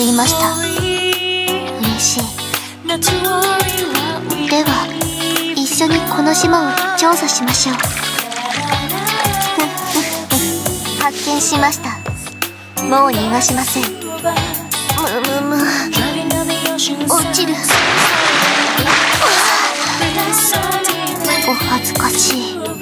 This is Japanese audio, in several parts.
ていました。嬉しい。では一緒にこの島を調査しましょう。発見しました。もう逃がしません。むむむ落ちるお恥ずかしい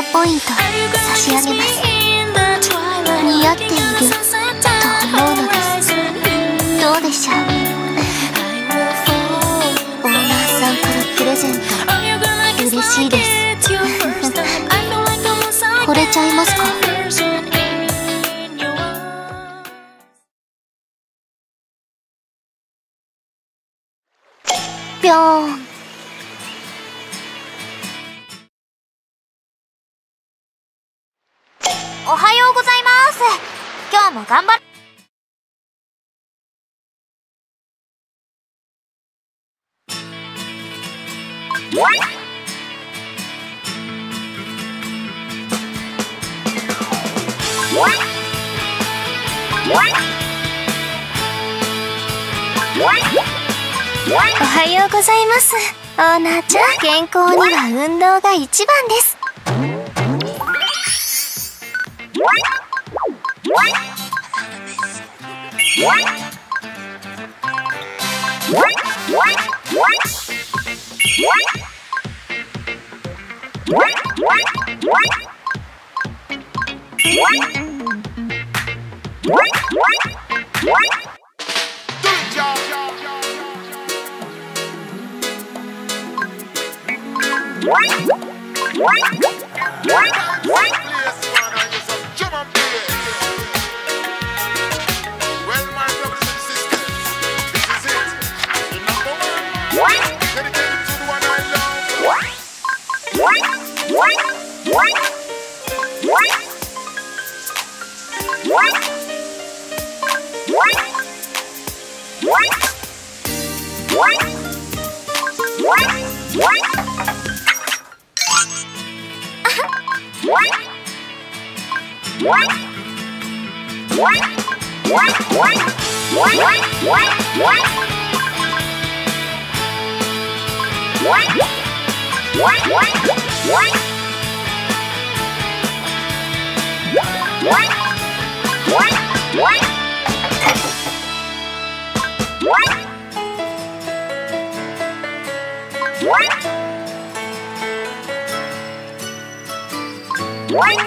80ルナポイント差し上げます。似合っていると思うのです。どうでしょう？オーナーさんからプレゼント。嬉しいです。惚れちゃいますか？ぴょーん。今日も頑張る。おはようございます。オーナーちゃん健康には運動が一番です。What? What? What? はい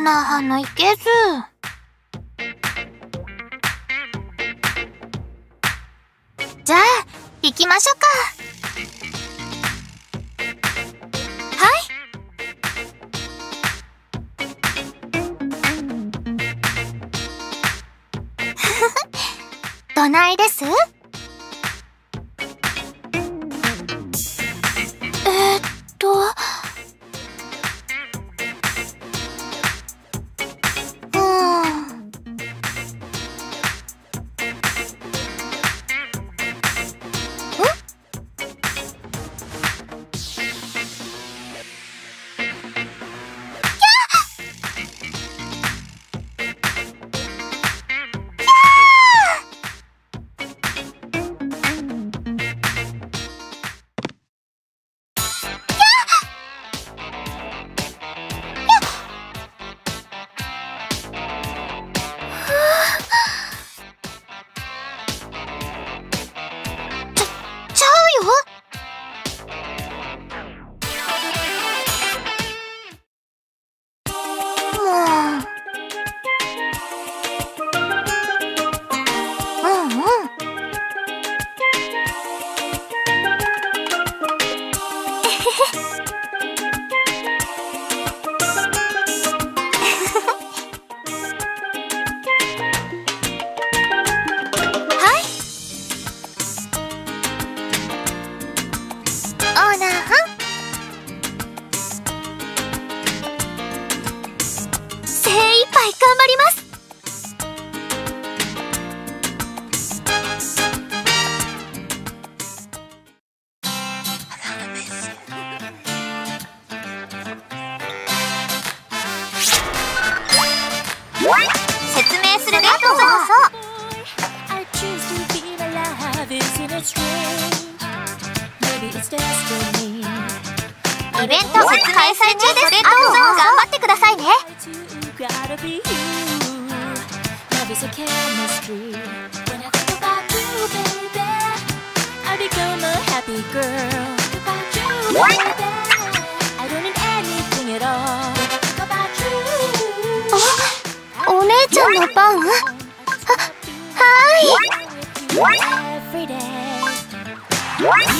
なはのいけず。じゃあ、行きましょうか。はい どないです？イベント開催中です。あと頑張ってくださいね。おお姉ちゃんのパン？ははい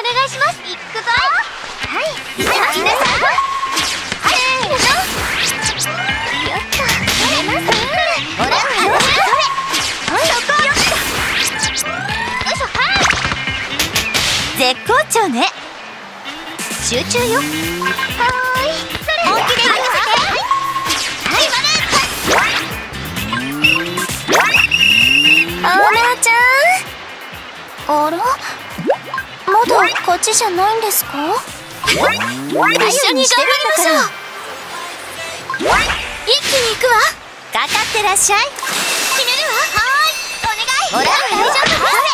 願いします。行くぞ。はい。皆さんせーのよっとれますほらそれはい。そこよい。し。ょはい。絶好調ね集中よはい。本気で行かせてはい。はい。あらちゃんあらこっちじゃないんですか？一緒に頑張りましょう。一気に行くわ。かかってらっしゃい。決めるわ。はい。お願い。ほら。大丈夫。はい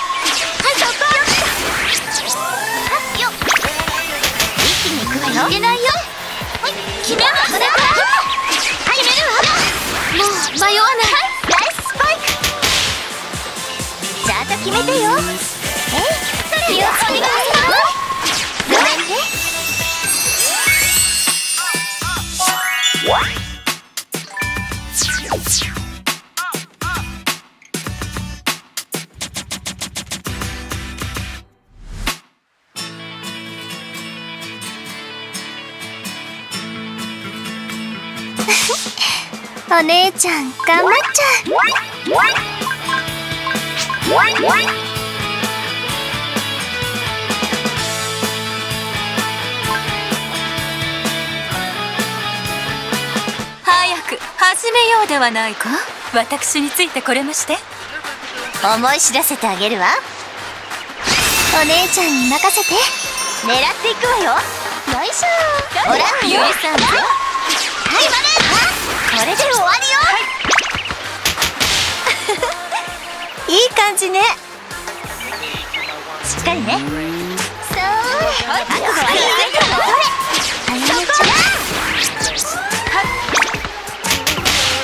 そこよ一気に行くわよいけないよ。はい決めます。決めるわ。もう迷わない。ナイススパイク。ちゃんと決めてよ。えい気をつけてくださいお姉ちゃん頑張っちゃう。始めようではないか？私についてこれまして。思い知らせてあげるわ。お姉ちゃんに任せて。狙っていくわよ。よいしょ。ほらゆいさんぞ。はいこれで終わりよ、い、い感じね。しっかりね。そう。覚悟はいいあやめちゃん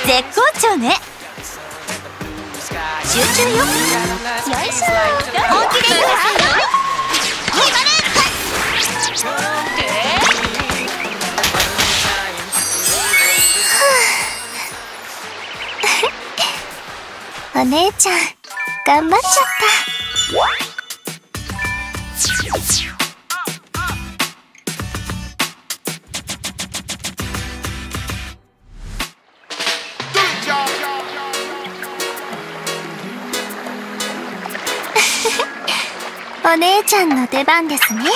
絶好調ね。集中よ。よいしょ。本気でいくわ。お姉ちゃん。頑張っちゃった。お姉ちゃんの出番ですね。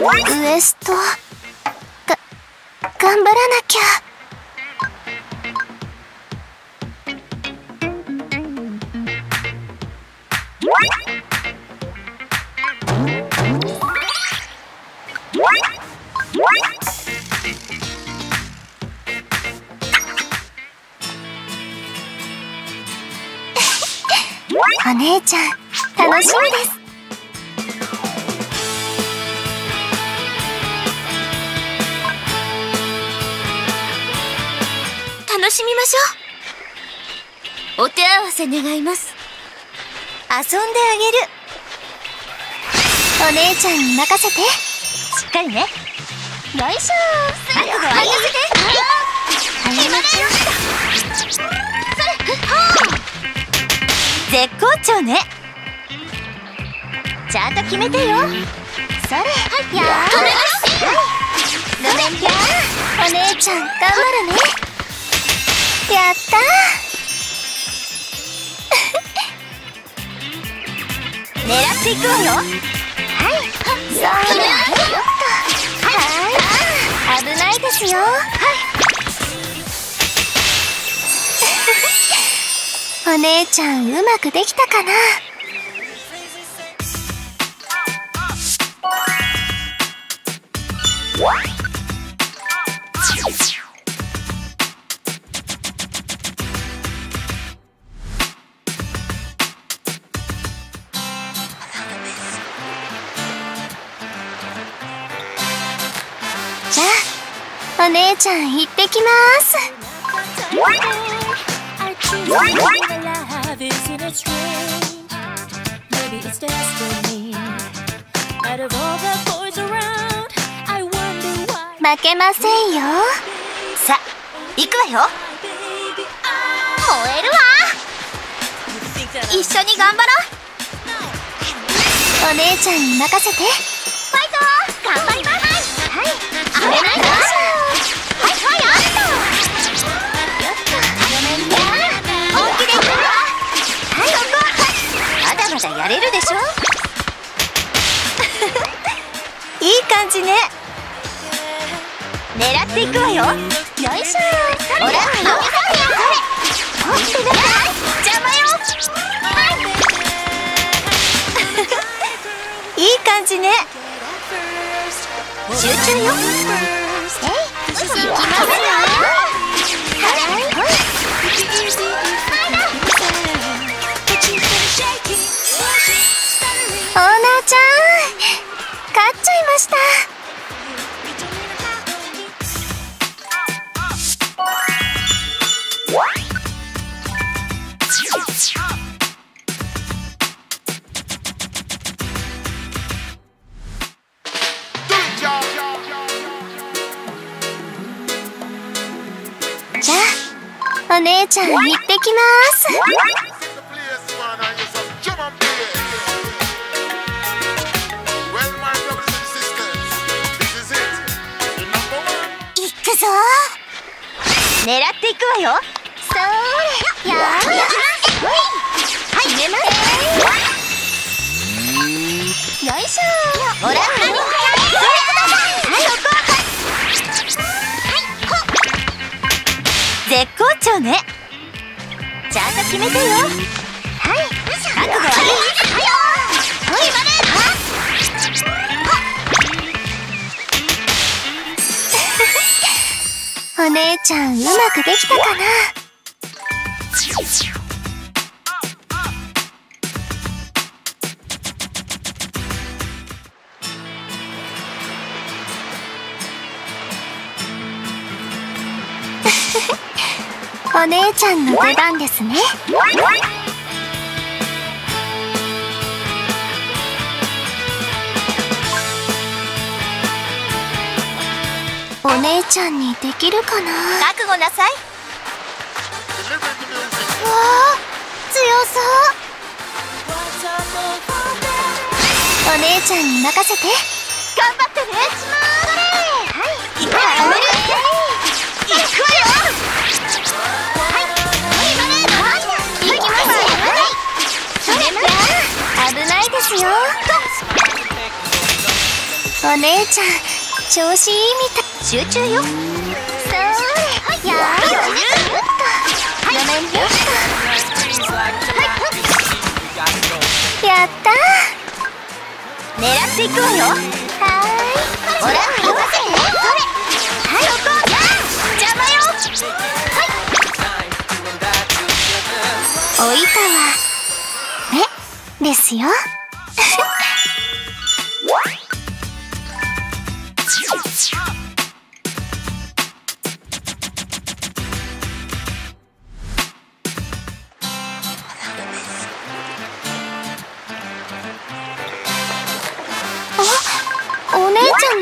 ウエスト。が頑張らなきゃお姉ちゃん楽しみです。楽しみましょう。お手合わせ願います。遊んであげる。お姉ちゃんに任せて。しっかりね。よいしょ。覚悟はいいあやめちゃん絶好調ね。ちゃんと決めてよ。それやー。ごめんぴゃーお姉ちゃん頑張るね。やった 狙っていくわよ。ーそうだよっとはい。危ないですよお姉ちゃんうまくできたかな？じゃあお姉ちゃん行ってきます。負けませんよ。さあ行くわよ。燃えるわ。一緒に頑張ろう。お姉ちゃんに任せて。い。危感じね。狙っていくわよ。よいしょ。ほらよそれ持ってなさい邪魔よいい感じね。集中よ。え？い行きますよました。じゃあお姉ちゃん行ってきます。狙っていくわよ。そーれやーはい決めます。よいしょほらそれくださいはい絶好調ねちゃんと決めてよはい覚悟はいいお姉ちゃんうまくできたかな？お姉ちゃんの出番ですね。お姉ちゃんにできるかな？わ覚悟なさい。あ強そう。お姉ちゃんに任せて。頑張ってね。はい。行くわよ。はい。はい。行きますよ。危ないですよ。お姉ちゃん調子いいみたい。集中よ。それやー。ごめんねやった狙っていくわよ。はーい。ほら。任せてそれはいそこ邪魔よおいたは目ですよ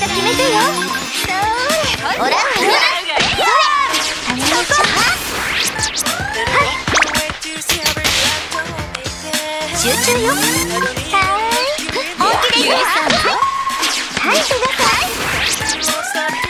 ちゃんと決めてよ。ほらほら。それあげましょう集中よ。はい。本気でいきますはいください。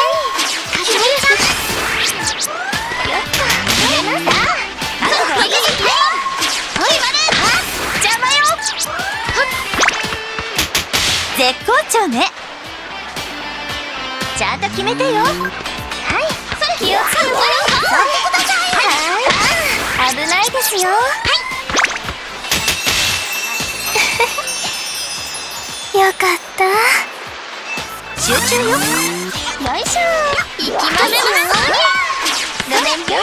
絶好調ね。ちゃんと決めてよ。はい。それ気をつけてくださいはい。危ないですよ。よかった。集中よ。よいしょ行きますよごめんよ。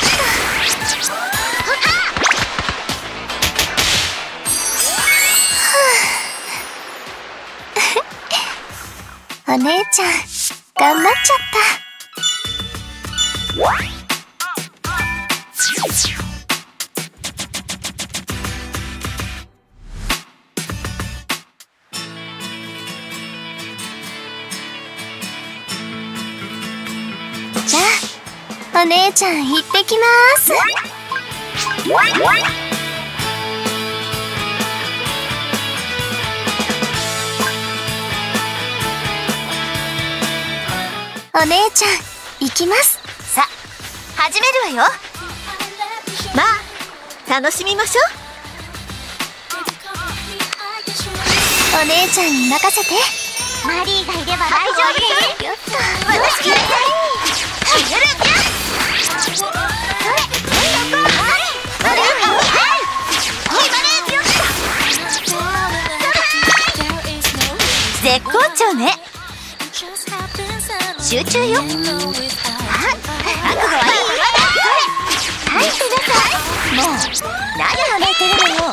お姉ちゃん頑張っちゃった。じゃあお姉ちゃん行ってきます。お姉ちゃん行きます。さ始めるわよ。まあ楽しみましょお姉ちゃんに任せて。マリーがいれば大丈夫ですよっと私決めたいや絶好調ね集中よ。あ覚悟はい。い。はい。ください。もう何を泣い。てるのよ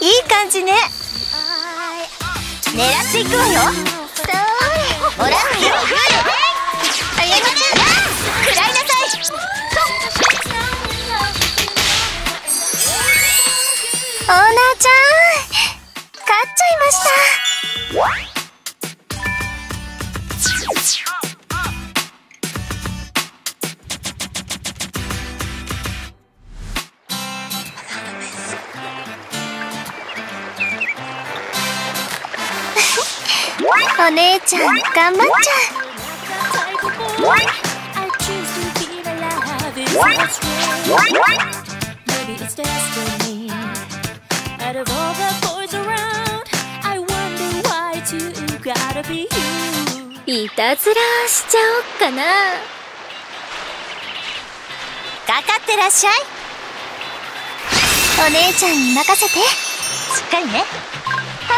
い。い。感じね狙ってい。くわよそれほらゆるゆるあやまちゃん食らい。なさい。オーナーちゃん勝っちゃい。ましたお姉ちゃん頑張っちゃういたずらしちゃおっかな。かかってらっしゃいお姉ちゃんに任せて。しっかりね。は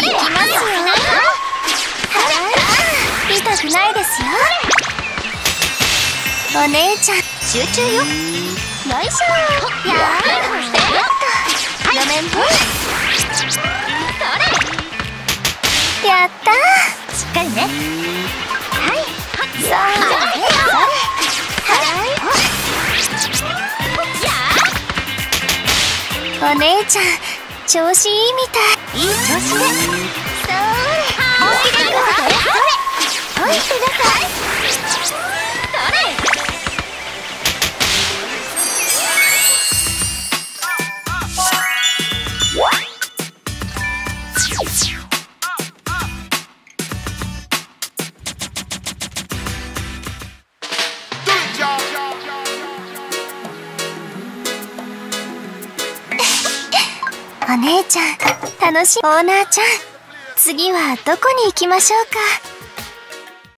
ーい。行きますよ。痛くないですよ。お姉ちゃん集中よ。よいしょ。やーごめんね。やったーしっかりね。はいそうはいお姉ちゃん調子いいみたいいい調子ね。本気でそれほいってくださいお姉ちゃん楽しい。オーナーちゃん。次はどこに行きましょうか？